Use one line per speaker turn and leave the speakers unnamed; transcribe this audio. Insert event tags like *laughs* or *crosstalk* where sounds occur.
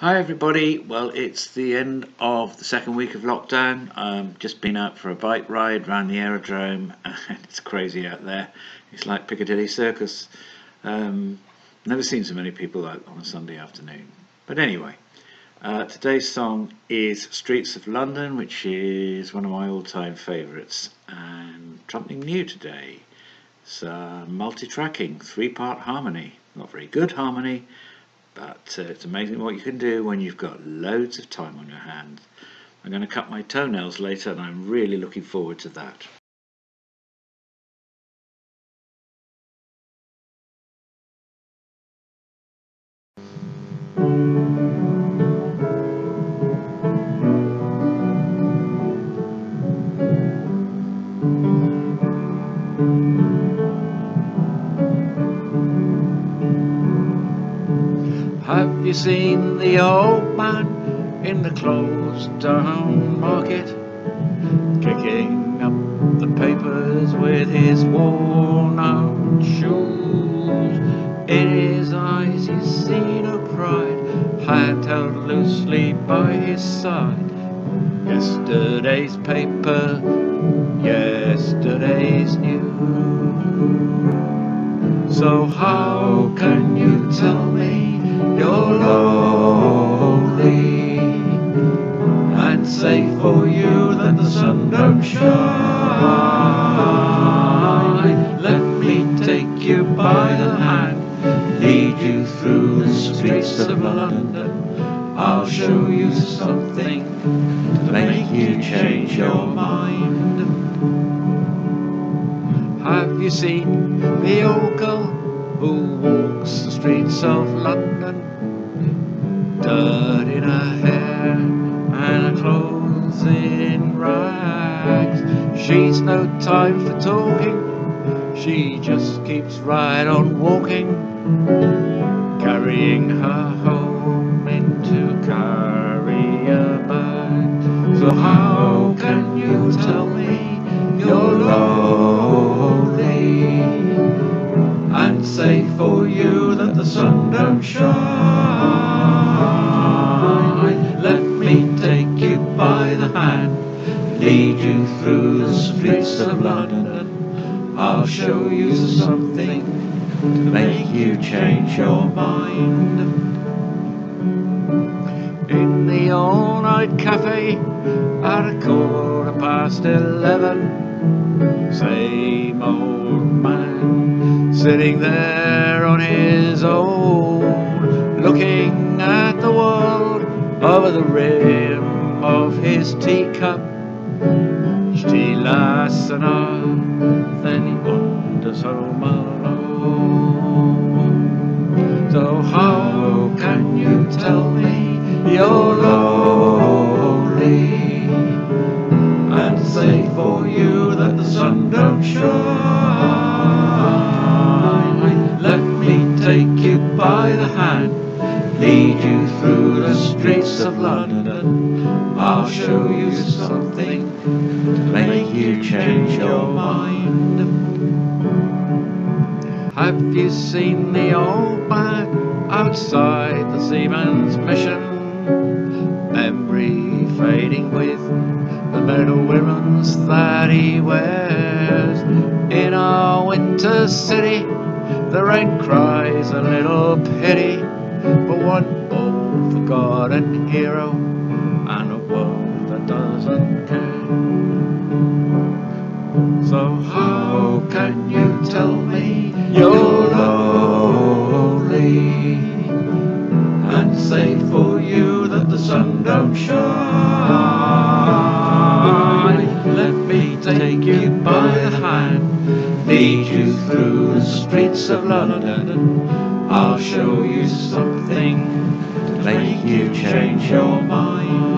Hi everybody. Well, it's the end of the second week of lockdown. Um, just been out for a bike ride around the aerodrome, and *laughs* it's crazy out there. It's like Piccadilly Circus. Um, never seen so many people out on a Sunday afternoon. But anyway, uh, today's song is Streets of London, which is one of my all-time favourites, and something new today. It's uh, multi-tracking, three-part harmony. Not very good harmony but uh, it's amazing what you can do when you've got loads of time on your hands. I'm going to cut my toenails later and I'm really looking forward to that. Have you seen the old man in the closed down market? Kicking up the papers with his worn out shoes. In his eyes you see no pride, hand held loosely by his side. Yesterday's paper, yesterday's news. So how can you tell me say for you that the sun don't shine. Let me take you by the hand, lead you through the streets of London. I'll show you something to make you change your mind. Have you seen the old girl who walks the streets of London? She's no time for talking, she just keeps right on walking, carrying her home into carrier bag. So how can you tell me you're lonely and say for you that the sun don't shine? Let me take you by the hand, lead you through the streets of London. I'll show you something to make you change your mind. In the all-night cafe at a quarter past eleven, same old man sitting there on his own, looking at the world over the rim of his teacup. Hour, then he wanders home alone. So how can you tell me you're lonely and say for you that the sun don't shine? Let me take you by the hand, lead you through the streets of London. I'll show you something to make you change your mind. Have you seen the old man outside the Seamen's Mission? Memory fading with the metal ribbons that he wears. In our winter city, the rain cries a little pity for one old forgotten hero and a world that doesn't care. So how can you tell me you're lonely and say for you that the sun don't shine? Let me take you lead you through the streets of London. I'll show you something to make you change your mind.